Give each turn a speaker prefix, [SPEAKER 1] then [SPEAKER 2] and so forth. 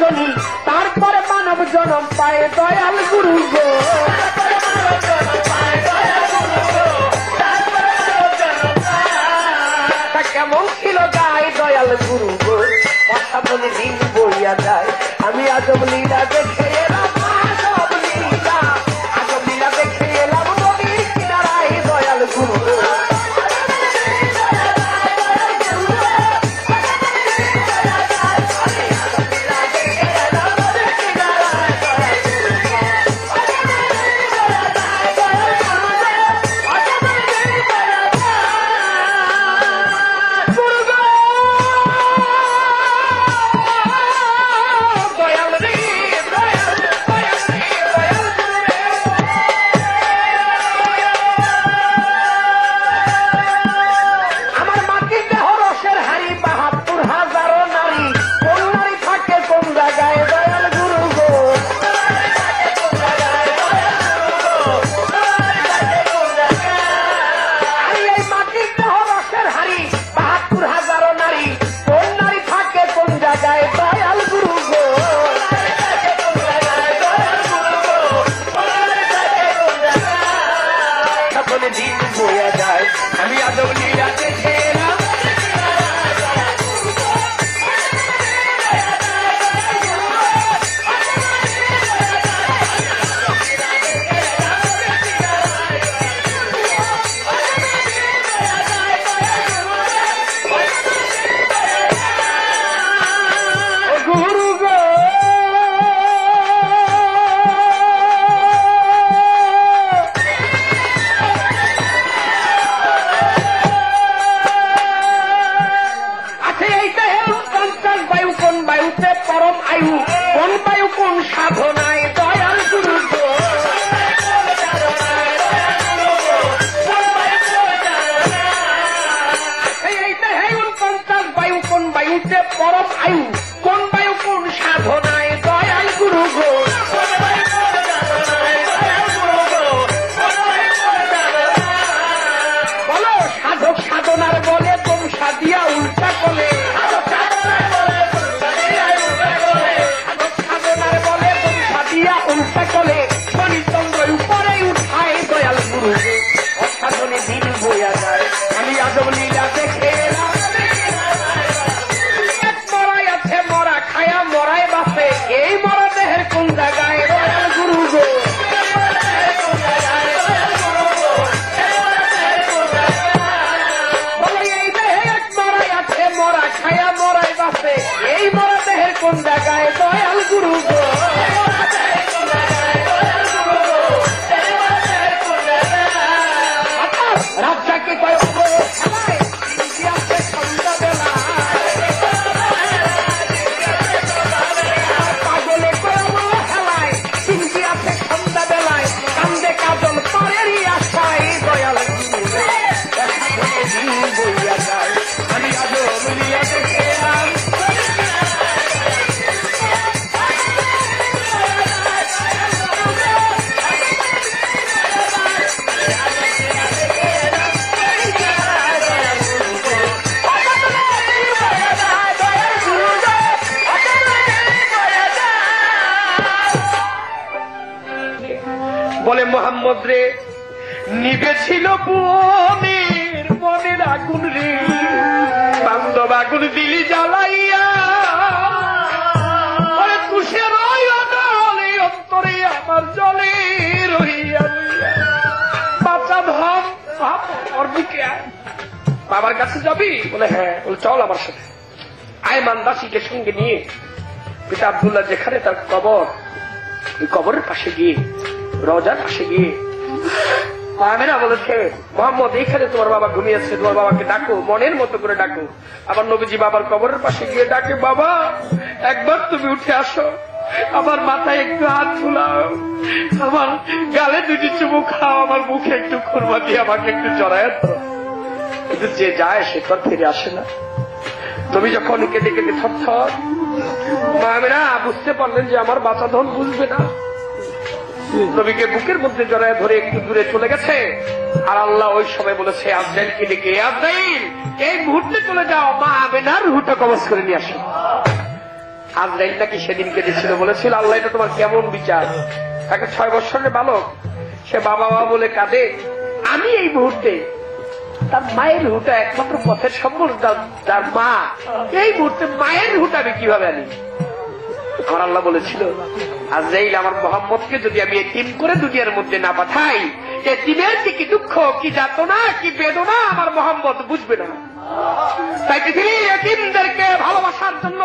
[SPEAKER 1] Johnny তারপরে মানব জনম পায়ে দয়াল গুরু গো। কেমন ছিল গায়ে দয়াল গুরু গো? কথা বলে দিন বইয়া যায়, আমি আজব লীলা দেখ। I কোন জায়গায় দয়াল গুরু মোহাম্মদ রে নিবেছিল বনের মনের আগুন রে। বান্ধব আগুন দিলি জ্বালাইয়া। বাচ্চা। বাবার কাছে যাবি? বলে হ্যাঁ। বলে, চল আমার সাথে। আয়মান দাসীকে সঙ্গে নিয়ে, পিতা আবদুল্লাহ যেখানে তার কবর, ওই কবরের পাশে গিয়ে রজার পাশে গিয়ে আমেরা বলেছে, মোহাম্মদ এইখানে তোমার বাবা ঘুমিয়েছে, তোমার বাবাকে ডাকো, মনের মতো করে ডাকো। আবার নবীজি বাবার কবরের পাশে গিয়ে ডাকে, বাবা, একবার তুমি উঠে আসো, আমার মাথায় একটু হাত ফুলাও আমার গালে দুটি চুমু খাও, আমার মুখে একটু খুরমা দিয়ে আমাকে একটু জড়ায় ধরো। কিন্তু যে যায়, সে তো ফিরে আসে না। তুমি যখন কেটে কেটে থর থর মামেরা বুঝতে পারলেন যে আমার বাচ্চা ধন বুঝবে না। নবীকে বুকের মধ্যে জড়ায় ধরে একটু দূরে চলে গেছে। আর আল্লাহ ওই সময় বলেছে আজরাইলকে ডেকে আজরাইল। এই মুহূর্তে চলে যাও, মা আমেনার রুটা কবচ করে নিয়ে আসো। আজরাইল নাকি সেদিন কেঁদেছিল, বলেছিল, আল্লাহ, এটা তোমার কেমন বিচার? একটা ছয় বছরের বালক। সে বাবা বাবা বলে কাঁদে, আমি এই মুহূর্তে তার মায়ের হুটা একমাত্র পথের সম্বল তার মা। এই মুহূর্তে মায়ের হুটা আমি কীভাবে আনি? আমার আল্লাহ বলেছিল আজরাইল আমার মোহাম্মদকে যদি আমি এতিম করে দুনিয়ার মধ্যে না পাঠাই এতিমের যে কি দুঃখ, কি যাতনা, কি বেদনা আমার মোহাম্মদ বুঝবে না। তাই পৃথিবীর এতিমদেরকে ভালোবাসার জন্য